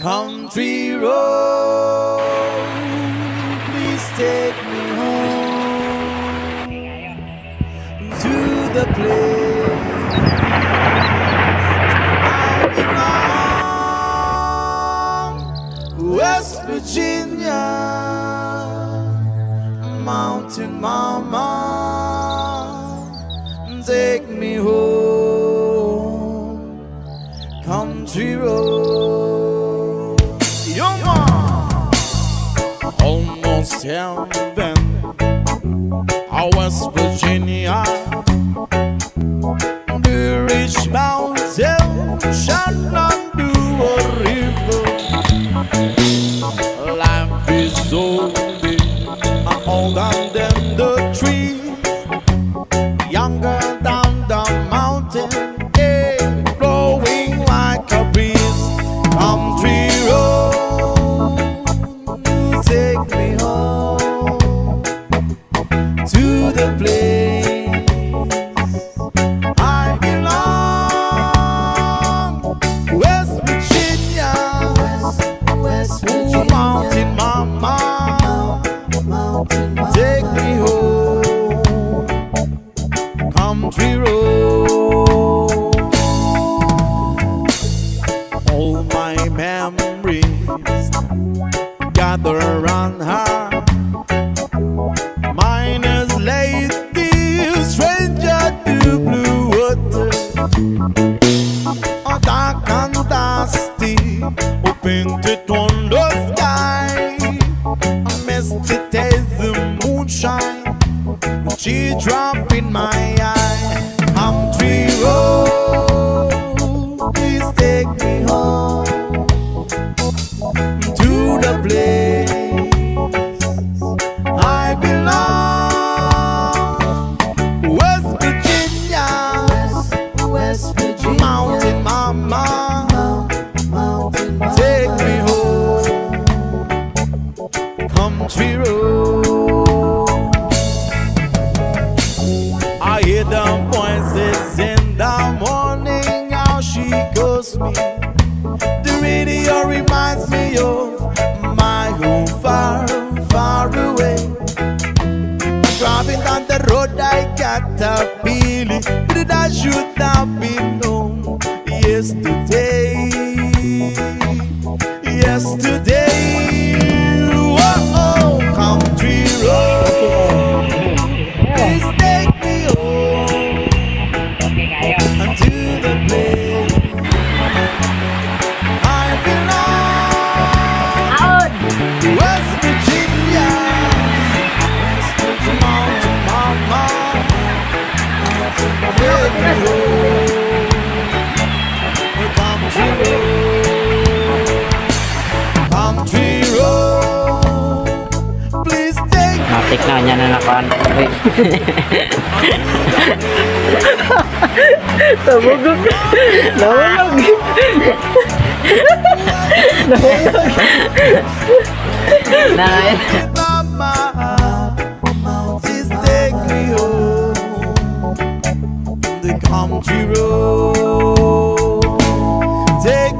Country road, please take me home to the place I belong. West Virginia, Mountain Mama, take me home, country road. Almost heaven, our West Virginia. The rich mountain a river. Life is only older than the tree, the place I belong. West Virginia, West, Virginia, Mountain Mama, take me home, country road. All my memories gather around her. Dusty, open on the sky. A misty taste of moonshine, she drop in my eye. Country. I hear the voices in the morning, how she calls me. The radio reminds me of my home far, far away. Driving down the road, I got a feeling that I should have been home. Yesterday, tik na niya na nakuan. Tabugok. Nawalog. Nawalog. Nine. Country road, take